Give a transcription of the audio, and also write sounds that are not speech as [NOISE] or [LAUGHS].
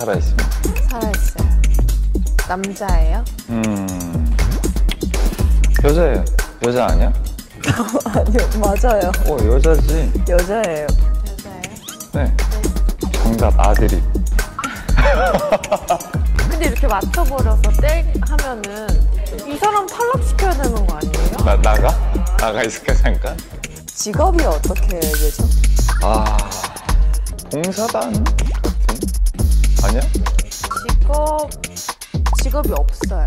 살아있으면. 살아있어요. 남자예요? 음. 여자예요. 여자 아니야? [LAUGHS] 아니요, 맞아요. 어, 여자지. 여자예요. 여자예요? 네. 정답 아들이. [LAUGHS] 근데 이렇게 맞춰버려서 땡 하면은 이 사람 탈락시켜야 되는 거 아니에요? 나, 나가? 나가 있을까, 잠깐? 직업이 어떻게 되죠? 아. 봉사단? 아니야? 직업, 직업이 없어요.